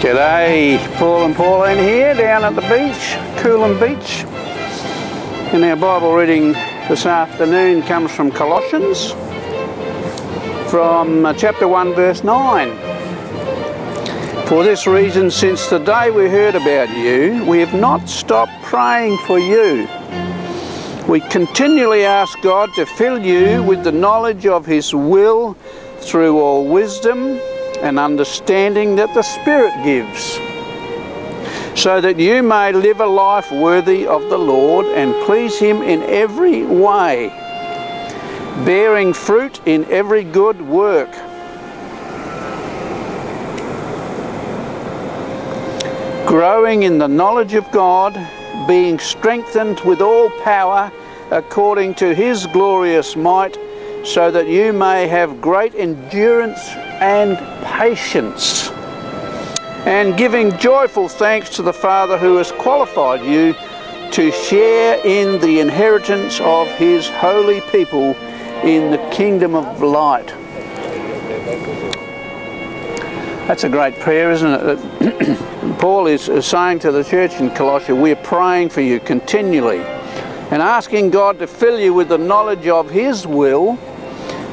G'day, Paul and Pauline here down at the beach, Coolum Beach. And our Bible reading this afternoon comes from Colossians, from uh, chapter 1, verse 9. For this reason, since the day we heard about you, we have not stopped praying for you. We continually ask God to fill you with the knowledge of His will through all wisdom and understanding that the Spirit gives, so that you may live a life worthy of the Lord and please Him in every way, bearing fruit in every good work. Growing in the knowledge of God, being strengthened with all power according to His glorious might, so that you may have great endurance and patience, and giving joyful thanks to the Father who has qualified you to share in the inheritance of his holy people in the kingdom of light. That's a great prayer, isn't it? Paul is, saying to the church in Colossia, we're praying for you continually and asking God to fill you with the knowledge of his will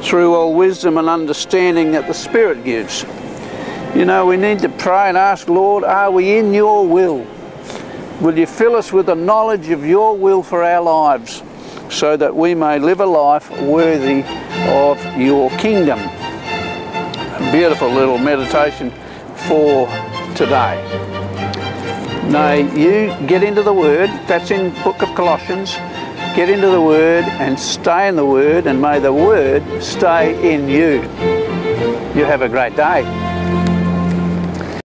through all wisdom and understanding that the Spirit gives. You know, we need to pray and ask, Lord, are we in your will? Will you fill us with the knowledge of your will for our lives so that we may live a life worthy of your kingdom? A beautiful little meditation for today. May you get into the Word, that's in book of Colossians, Get into the Word and stay in the Word, and may the Word stay in you. You have a great day.